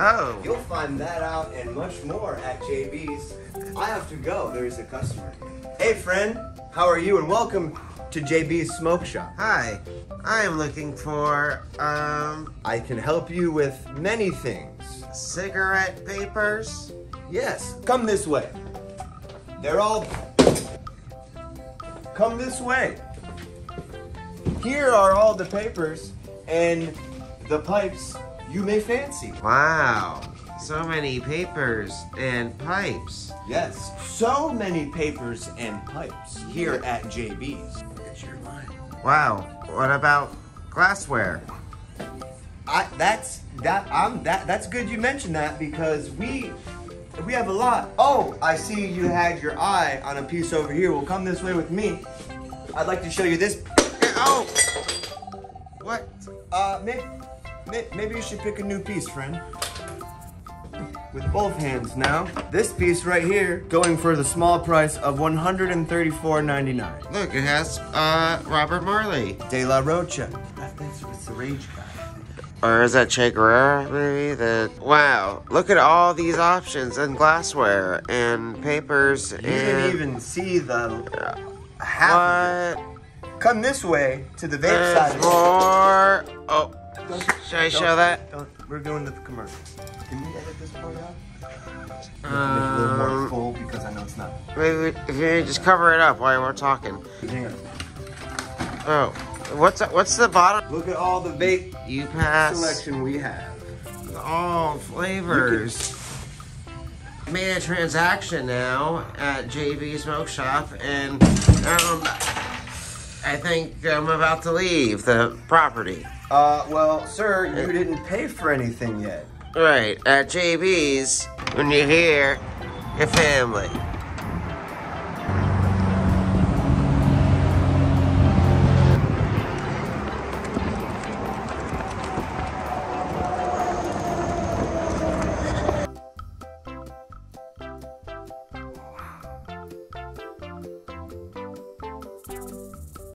Oh. You'll find that out and much more at JB's. I have to go. There's a customer. Hey, friend. How are you? And welcome to JB's Smoke Shop. Hi. I am looking for, um, I can help you with many things. cigarette papers. Yes, come this way. They're all. Come this way. Here are all the papers and the pipes you may fancy. Wow. So many papers and pipes. Yes, so many papers and pipes here at JB's. It's your line. Wow. What about glassware? I that's that I'm that that's good you mentioned that because we we have a lot. Oh, I see you had your eye on a piece over here. Well, come this way with me. I'd like to show you this. Oh! What? Uh, maybe, maybe you should pick a new piece, friend. With both hands now. This piece right here, going for the small price of $134.99. Look, it has, uh, Robert Marley. De La Rocha. That's it's the rage guy. Or is that Che Guevara, maybe? The wow! Look at all these options and glassware and papers You and didn't even see the half. Come this way to the vape There's side. more. Oh, should I show that? We're going to the commercial. Can we edit this part out? Make it a little more Um, full because I know it's not. maybe if you just cover it up while we're talking. Hang on. Oh, what's what's the bottom? Look at all the vape You pass selection we have. all flavors. Made a transaction now at JB Smoke Shop, and um, I think I'm about to leave the property. Uh, well, sir, you didn't pay for anything yet. Right, at JB's, when you're here, your family.